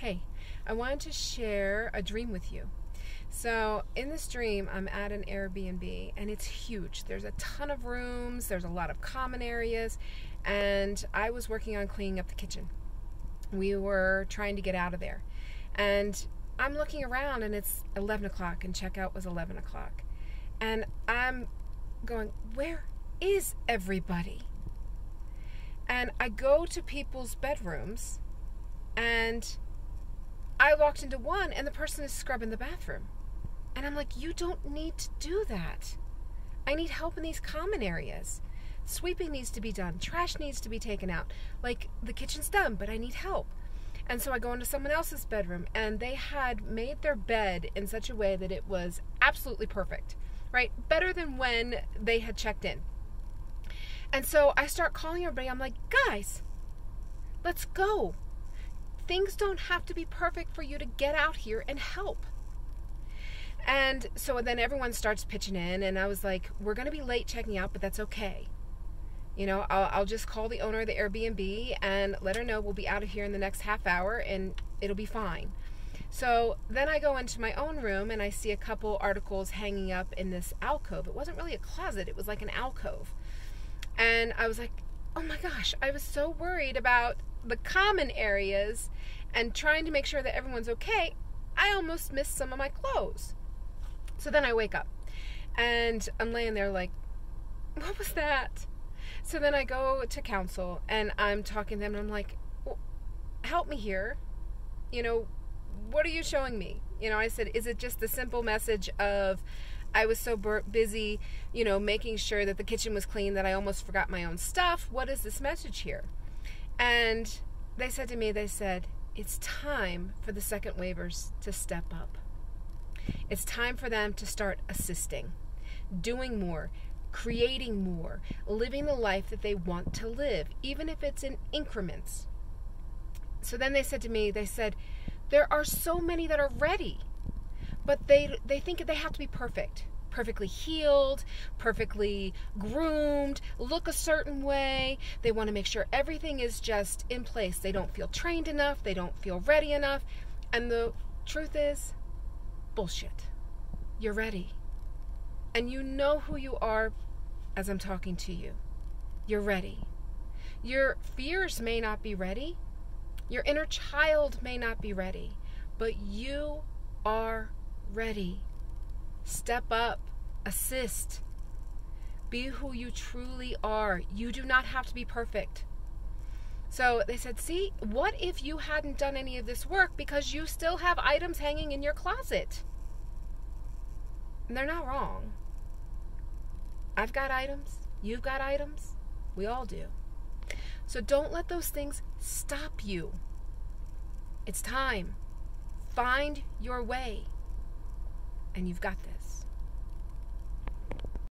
Hey, I wanted to share a dream with you. So, in this dream, I'm at an Airbnb and it's huge. There's a ton of rooms, there's a lot of common areas, and I was working on cleaning up the kitchen. We were trying to get out of there. And I'm looking around and it's 11 o'clock, and checkout was 11 o'clock. And I'm going, Where is everybody? And I go to people's bedrooms and I walked into one and the person is scrubbing the bathroom. And I'm like, you don't need to do that. I need help in these common areas. Sweeping needs to be done, trash needs to be taken out. Like, the kitchen's done, but I need help. And so I go into someone else's bedroom, and they had made their bed in such a way that it was absolutely perfect, right? Better than when they had checked in. And so I start calling everybody. I'm like, guys, let's go things don't have to be perfect for you to get out here and help. And so then everyone starts pitching in, and I was like, we're going to be late checking out, but that's okay. You know, I'll, I'll just call the owner of the Airbnb and let her know we'll be out of here in the next half hour and it'll be fine. So then I go into my own room and I see a couple articles hanging up in this alcove. It wasn't really a closet, it was like an alcove. And I was like, oh my gosh, I was so worried about the common areas and trying to make sure that everyone's okay, I almost missed some of my clothes. So then I wake up and I'm laying there like, what was that? So then I go to council and I'm talking to them and I'm like, well, help me here. You know, what are you showing me? You know, I said, is it just the simple message of I was so busy, you know, making sure that the kitchen was clean that I almost forgot my own stuff? What is this message here? And they said to me, they said, it's time for the second wavers to step up. It's time for them to start assisting, doing more, creating more, living the life that they want to live, even if it's in increments. So then they said to me, they said, there are so many that are ready, but they they think they have to be perfect perfectly healed, perfectly groomed, look a certain way. They want to make sure everything is just in place. They don't feel trained enough, they don't feel ready enough. And the truth is, bullshit. You're ready. And you know who you are as I'm talking to you. You're ready. Your fears may not be ready. Your inner child may not be ready. But you are ready. Step up, assist. Be who you truly are. You do not have to be perfect. So they said, See, what if you hadn't done any of this work because you still have items hanging in your closet? And they're not wrong. I've got items. You've got items. We all do. So don't let those things stop you. It's time. Find your way. And you've got this.